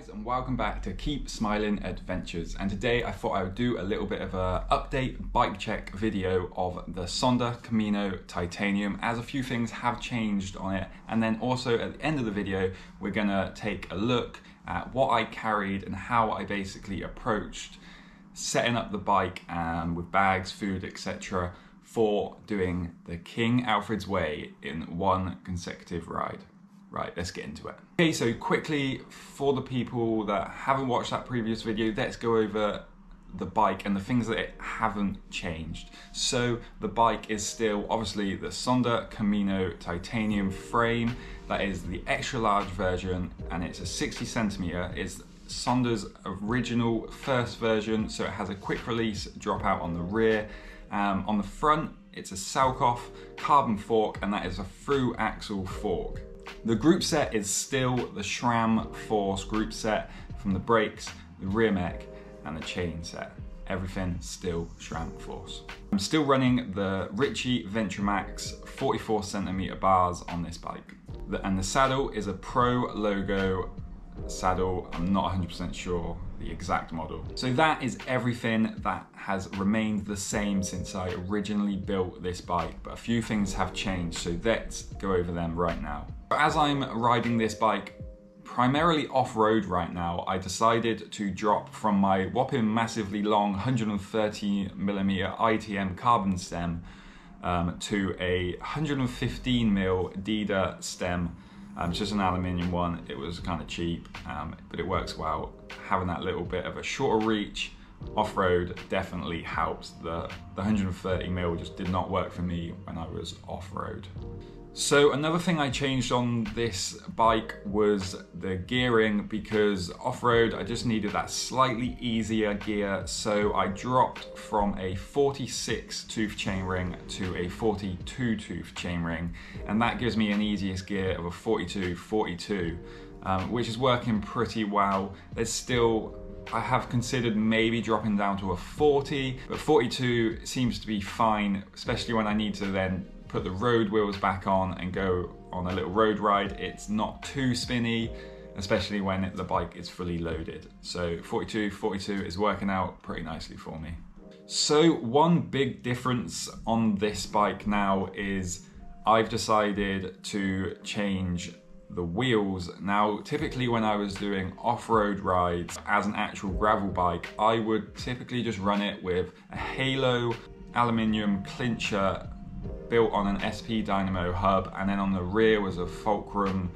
guys and welcome back to Keep Smiling Adventures and today I thought I would do a little bit of a update bike check video of the Sonder Camino Titanium as a few things have changed on it and then also at the end of the video we're gonna take a look at what I carried and how I basically approached setting up the bike and with bags, food, etc for doing the King Alfred's Way in one consecutive ride. Right, let's get into it. Okay, so quickly, for the people that haven't watched that previous video, let's go over the bike and the things that it haven't changed. So the bike is still obviously the Sonder Camino titanium frame. That is the extra large version and it's a 60 centimeter. It's Sonder's original first version. So it has a quick release dropout on the rear. Um, on the front, it's a Salchow carbon fork and that is a through axle fork. The group set is still the SRAM Force group set from the brakes, the rear mech, and the chain set. Everything still SRAM Force. I'm still running the Ritchey VentureMax 44 centimeter bars on this bike. And the saddle is a Prologo saddle. I'm not 100% sure the exact model. So that is everything that has remained the same since I originally built this bike, but a few things have changed, so let's go over them right now. As I'm riding this bike primarily off-road right now, I decided to drop from my whopping massively long 130 millimeter ITM carbon stem um, to a 115 mil Deda stem. Um, it's just an aluminium one. It was kind of cheap, um, but it works well. Having that little bit of a shorter reach off-road definitely helps. The, the 130 mil just did not work for me when I was off-road. So another thing I changed on this bike was the gearing because off-road I just needed that slightly easier gear so I dropped from a 46 tooth chainring to a 42 tooth chainring and that gives me an easiest gear of a 42 42 um, which is working pretty well. There's still I have considered maybe dropping down to a 40, but 42 seems to be fine, especially when I need to then put the road wheels back on and go on a little road ride. It's not too spinny, especially when the bike is fully loaded. So 42, 42 is working out pretty nicely for me. So one big difference on this bike now is I've decided to change the wheels. Now, typically when I was doing off-road rides as an actual gravel bike, I would typically just run it with a Halo aluminium clincher built on an SP Dynamo hub and then on the rear was a Fulcrum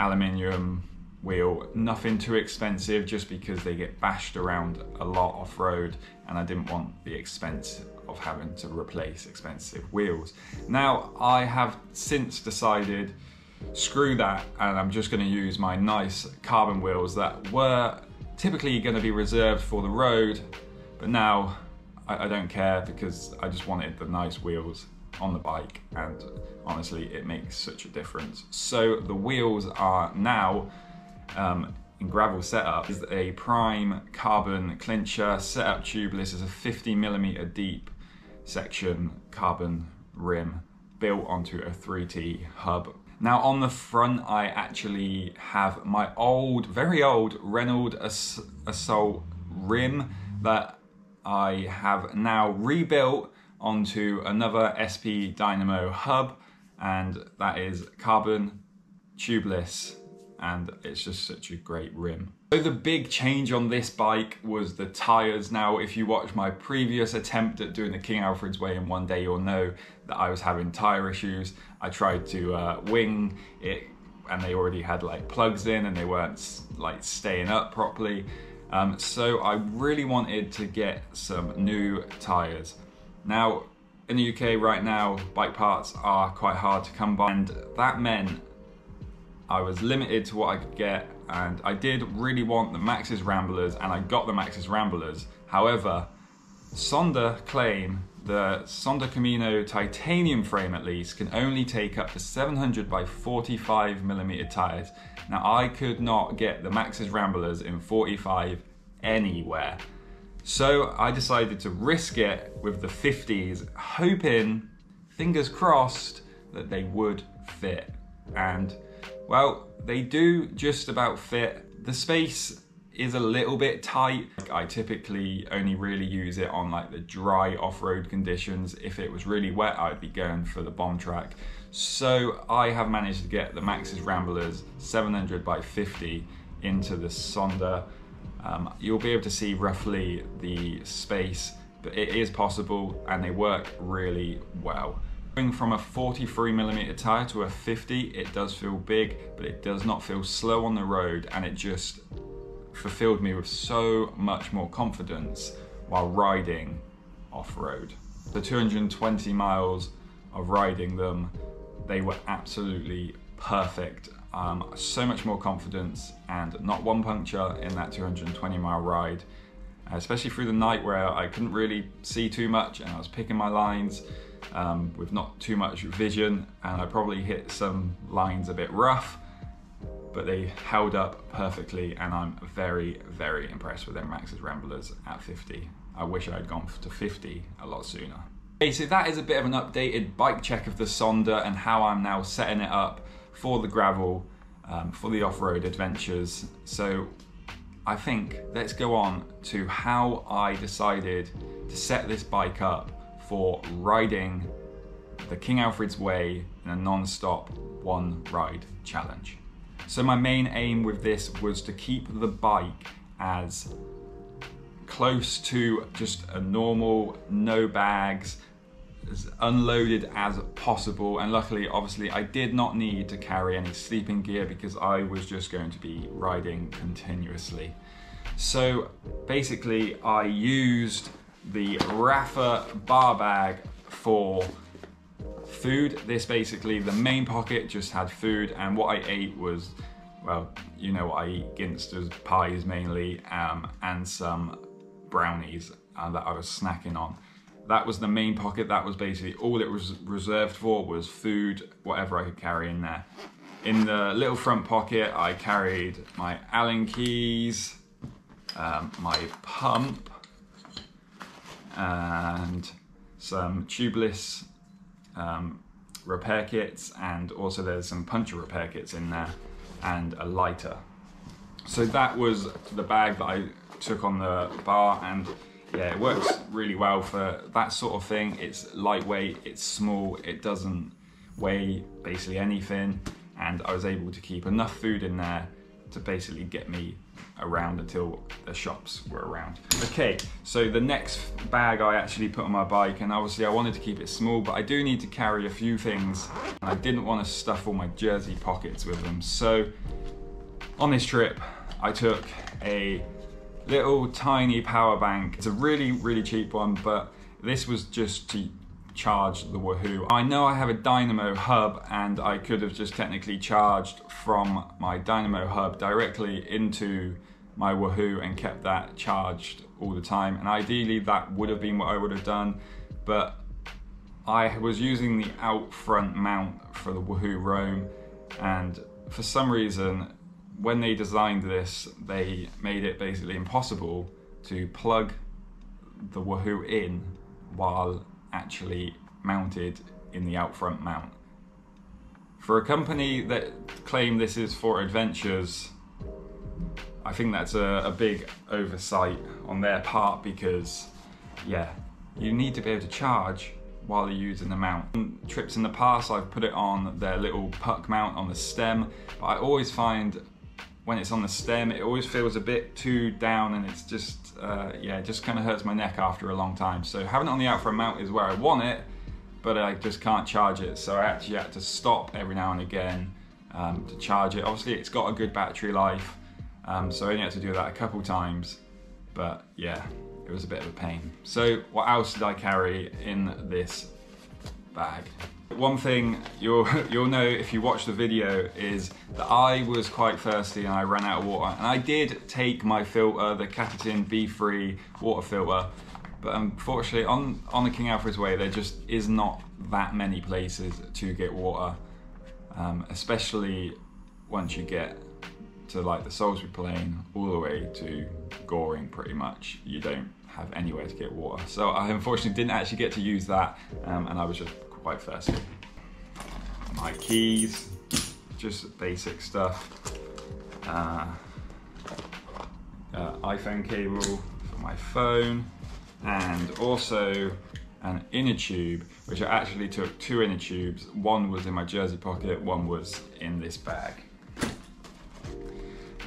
aluminium wheel. Nothing too expensive just because they get bashed around a lot off-road and I didn't want the expense of having to replace expensive wheels. Now I have since decided screw that and I'm just going to use my nice carbon wheels that were typically going to be reserved for the road but now I, I don't care because I just wanted the nice wheels on the bike and honestly it makes such a difference. So the wheels are now um, in gravel setup is a prime carbon clincher setup tubeless is a 50 millimeter deep section carbon rim built onto a 3T hub. Now on the front I actually have my old, very old Reynolds Assault rim that I have now rebuilt onto another SP Dynamo hub and that is carbon, tubeless, and it's just such a great rim. So the big change on this bike was the tires. Now, if you watch my previous attempt at doing the King Alfred's Way in one day, you'll know that I was having tire issues. I tried to uh, wing it and they already had like plugs in and they weren't like staying up properly. Um, so I really wanted to get some new tires. Now, in the UK right now, bike parts are quite hard to come by and that meant I was limited to what I could get and I did really want the Maxxis Ramblers and I got the Maxxis Ramblers. However, Sonder claim the Sonder Camino titanium frame at least can only take up to 700 by 45 millimeter tires. Now I could not get the Maxxis Ramblers in 45 anywhere. So I decided to risk it with the 50s, hoping, fingers crossed, that they would fit. And Well, they do just about fit. The space is a little bit tight. I typically only really use it on like the dry off-road conditions. If it was really wet, I'd be going for the bomb track. So I have managed to get the Maxxis Ramblers 700 by 50 into the Sonder. Um, you'll be able to see roughly the space, but it is possible and they work really well. Going from a 43 millimeter tire to a 50, it does feel big, but it does not feel slow on the road and it just fulfilled me with so much more confidence while riding off-road. The 220 miles of riding them, they were absolutely perfect. Um, so much more confidence and not one puncture in that 220 mile ride, especially through the night where I couldn't really see too much and I was picking my lines um, with not too much vision and I probably hit some lines a bit rough but they held up perfectly and I'm very, very impressed with Maxxis Ramblers at 50. I wish I had gone to 50 a lot sooner. Okay, so that is a bit of an updated bike check of the Sonder and how I'm now setting it up for the gravel, um, for the off-road adventures. So I think let's go on to how I decided to set this bike up for riding the King Alfred's Way in a non-stop one ride challenge. So my main aim with this was to keep the bike as close to just a normal, no bags, as unloaded as possible. And luckily, obviously, I did not need to carry any sleeping gear because I was just going to be riding continuously. So basically, I used the Rapha bar bag for food. This basically, the main pocket just had food and what I ate was, well, you know what I eat, Ginsters, pies mainly, um, and some brownies uh, that I was snacking on. That was the main pocket, that was basically all it was reserved for was food, whatever I could carry in there. In the little front pocket, I carried my Allen keys, um, my pump, and some tubeless um, repair kits and also there's some puncture repair kits in there and a lighter. So that was the bag that I took on the bar and yeah, it works really well for that sort of thing. It's lightweight, it's small, it doesn't weigh basically anything and I was able to keep enough food in there to basically get me around until the shops were around. Okay, so the next bag I actually put on my bike and obviously I wanted to keep it small but I do need to carry a few things and I didn't want to stuff all my jersey pockets with them. So on this trip I took a little tiny power bank. It's a really, really cheap one but this was just to charge the Wahoo. I know I have a Dynamo hub and I could have just technically charged from my Dynamo hub directly into my Wahoo and kept that charged all the time. And ideally that would have been what I would have done, but I was using the out front mount for the Wahoo Roam and for some reason when they designed this they made it basically impossible to plug the Wahoo in while actually mounted in the out front mount. For a company that claim this is for adventures, I think that's a, a big oversight on their part because, yeah, you need to be able to charge while you're using the mount. trips in the past, I've put it on their little puck mount on the stem, but I always find when it's on the stem, it always feels a bit too down and it's just, uh, yeah, it just kind of hurts my neck after a long time. So having it on the out front mount is where I want it, but I just can't charge it. So I actually had to stop every now and again um, to charge it. Obviously it's got a good battery life, um, so I only had to do that a couple times, but yeah, it was a bit of a pain. So what else did I carry in this bag? One thing you'll, you'll know if you watch the video is that I was quite thirsty and I ran out of water. And I did take my filter, the Katadyn BeFree water filter, but unfortunately on, on the King Alfred's Way there just is not that many places to get water, um, especially once you get to like the Salisbury Plain all the way to Goring pretty much. You don't have anywhere to get water. So I unfortunately didn't actually get to use that um, and I was just quite thirsty. My keys, just basic stuff. Uh, uh, iPhone cable for my phone, and also an inner tube, which I actually took two inner tubes. One was in my jersey pocket, one was in this bag.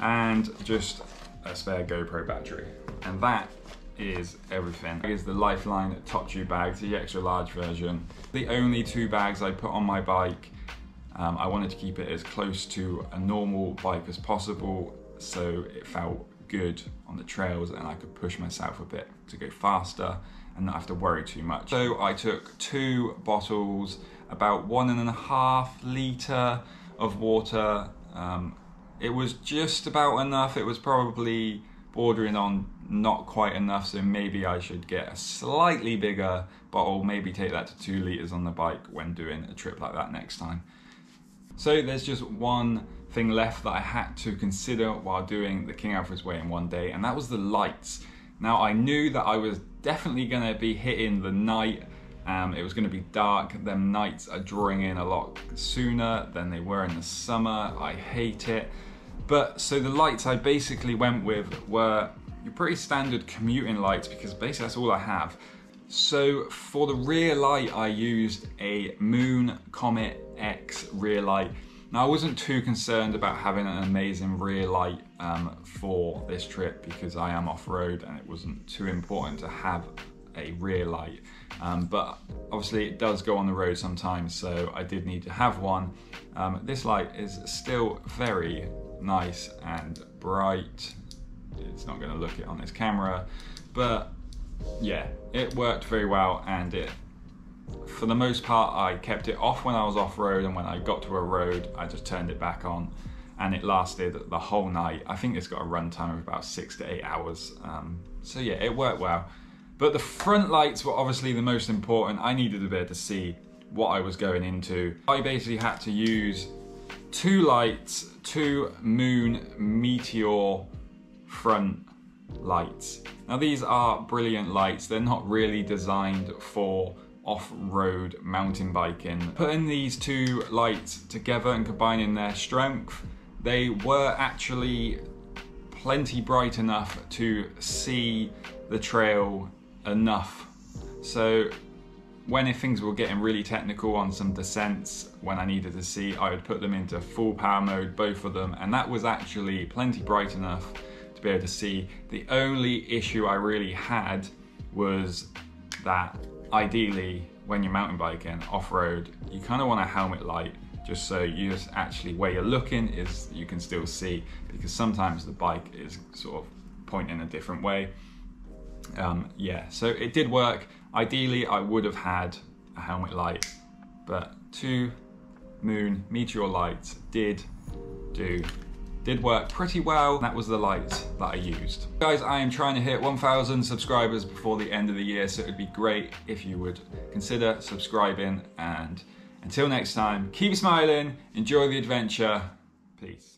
And just a spare GoPro battery. And that is everything. Is the Lifeline top tube bags, the extra large version. The only two bags I put on my bike. Um, I wanted to keep it as close to a normal bike as possible so it felt good on the trails and I could push myself a bit to go faster and not have to worry too much. So I took two bottles, about one and a half litre of water. Um, it was just about enough. It was probably bordering on not quite enough, so maybe I should get a slightly bigger bottle, maybe take that to two litres on the bike when doing a trip like that next time. So there's just one thing left that I had to consider while doing the King Alfred's Way in one day, and that was the lights. Now I knew that I was definitely going to be hitting the night. Um, it was going to be dark. Them nights are drawing in a lot sooner than they were in the summer. I hate it. But so the lights I basically went with were your pretty standard commuting lights because basically that's all I have. So for the rear light, I used a Moon Comet X rear light. Now I wasn't too concerned about having an amazing rear light um, for this trip because I am off-road and it wasn't too important to have a rear light. Um, but obviously it does go on the road sometimes, so I did need to have one. Um, this light is still very nice and bright. It's not gonna look it on this camera, but yeah, it worked very well and it for the most part, I kept it off when I was off road, and when I got to a road, I just turned it back on, and it lasted the whole night. I think it's got a runtime of about six to eight hours. Um, so yeah, it worked well. But the front lights were obviously the most important. I needed to be able to see what I was going into. I basically had to use two lights, two Moon Meteor front lights. Now these are brilliant lights. They're not really designed for off-road mountain biking. Putting these two lights together and combining their strength, they were actually plenty bright enough to see the trail enough. So when if things were getting really technical on some descents, when I needed to see, I would put them into full power mode, both of them, and that was actually plenty bright enough to be able to see. The only issue I really had was that ideally, when you're mountain biking off-road, you kind of want a helmet light just so you just actually where you're looking is you can still see because sometimes the bike is sort of pointing a different way. Um, yeah, so it did work. Ideally, I would have had a helmet light, but two moon meteor lights did do did work pretty well. That was the light that I used. Guys, I am trying to hit 1,000 subscribers before the end of the year, so it'd be great if you would consider subscribing. And until next time, keep smiling, enjoy the adventure. Peace.